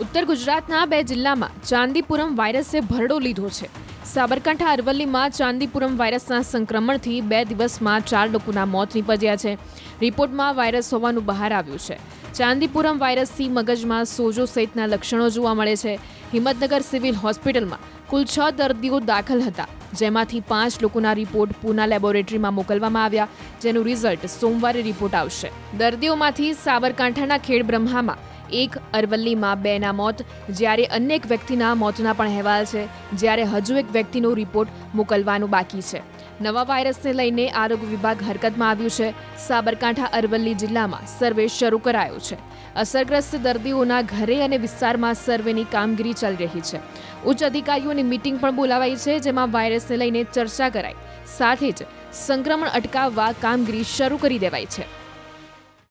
ઉત્તર ગુજરાતના બે જિલ્લામાં ચાંદીપુરમ વાયરસે ભરડો લીધો છે. સાબરકાંઠા અરવલ્લીમાં ચાંદીપુરમ વાયરસના સંક્રમણથી બે દિવસમાં ચાર લોકોના મોત નીપજ્યા છે. રિપોર્ટમાં વાયરસ હોવાનું બહાર આવ્યું છે. ચાંદીપુરમ વાયરસથી મગજમાં સોજો સહિતના લક્ષણો જોવા મળે છે. હિંમતનગર સિવિલ હોસ્પિટલમાં કુલ છ દર્દીઓ દાખલ હતા, જેમાંથી પાંચ લોકોના રિપોર્ટ પૂના લેબોરેટરીમાં મોકલવામાં આવ્યા, જેનું રિઝલ્ટ સોમવારે રિપોર્ટ આવશે. દર્દીઓમાંથી સાબરકાંઠાના ખેડ બ્રહ્મામાં એક અરવલ્લીમાં બેના મોત, જ્યારે અન્ય એક વ્યક્તિના મોતના પણ અહેવાલ છે, જ્યારે હજુ એક વ્યક્તિનો રિપોર્ટ મોકલવાનું બાકી છે. નવા વાયરસને લઈને આરોગ્ય વિભાગ હરકતમાં આવ્યું છે. સાબરકાંઠા અરવલ્લી જિલ્લામાં સર્વે શરૂ કરાયો છે. અસરગ્રસ્ત દર્દીઓના ઘરે અને વિસ્તારમાં સર્વેની કામગીરી ચાલી રહી છે. ઉચ્ચ અધિકારીઓની મિટિંગ પણ બોલાવાઈ છે, જેમાં વાયરસને લઈને ચર્ચા કરાઈ. સાથે જ સંક્રમણ અટકાવવા કામગીરી શરૂ કરી દેવાઈ છે.